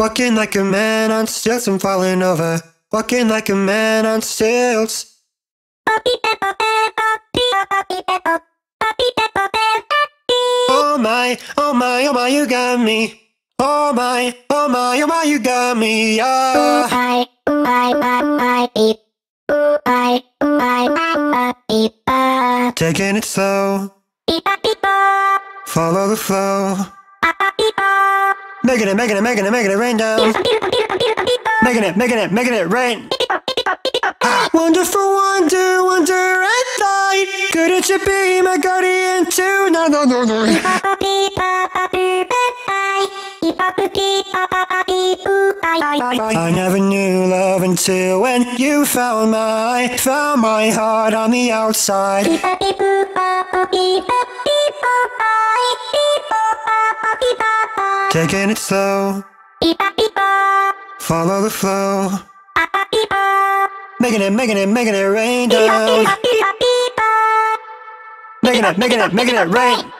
Walking like a man on stilts and falling over. Walking like a man on stilts. Oh my, oh my, oh my, you got me. Oh my, oh my, oh my, you got me. Ooh, Yeah. I, ooh, I, I, I, beep. Ooh, I, ooh, I, I, I, beep. Taking it slow. Beep, beep. Follow the flow. Making it, making it, making it, making it rain down. Making it, making it, making it rain. Wonderful wonder, wonder and light. Couldn't you be my guardian too? No, no, no, no. I never knew love until when you found my, found my heart on the outside. Taking it slow, follow the flow. Making it, making it, making it rain down. Making it, making it, making it rain.